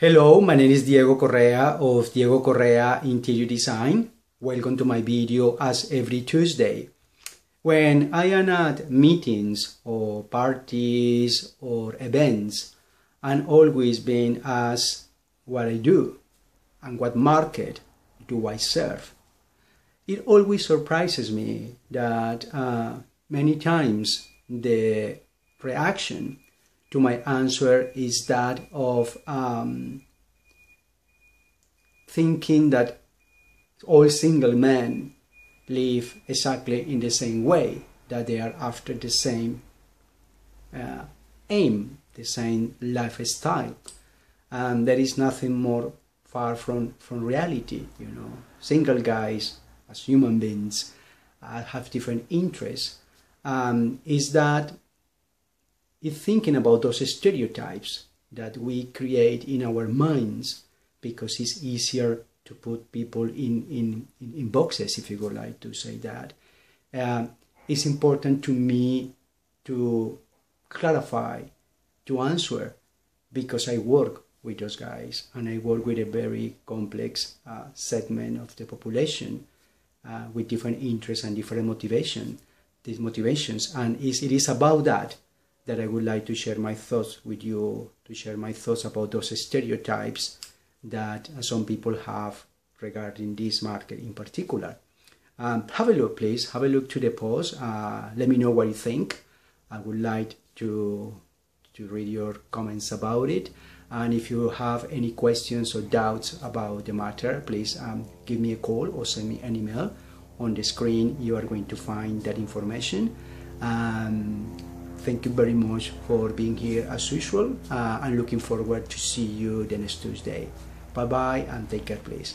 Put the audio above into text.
Hello, my name is Diego Correa of Diego Correa Interior Design. Welcome to my video as every Tuesday. When I am at meetings or parties or events, I'm always being asked what I do and what market do I serve. It always surprises me that uh, many times the reaction to my answer is that of um, thinking that all single men live exactly in the same way, that they are after the same uh, aim, the same lifestyle. And there is nothing more far from, from reality, you know. Single guys, as human beings, uh, have different interests. Um, is that is thinking about those stereotypes that we create in our minds because it's easier to put people in, in, in boxes, if you would like to say that. Uh, it's important to me to clarify, to answer, because I work with those guys and I work with a very complex uh, segment of the population uh, with different interests and different motivation, these motivations. And it is about that that I would like to share my thoughts with you, to share my thoughts about those stereotypes that some people have regarding this market in particular. Um, have a look, please. Have a look to the post. Uh, let me know what you think. I would like to to read your comments about it. And if you have any questions or doubts about the matter, please um, give me a call or send me an email. On the screen, you are going to find that information. Um, thank you very much for being here as usual. Uh, I'm looking forward to see you the next Tuesday. Bye bye and take care, please.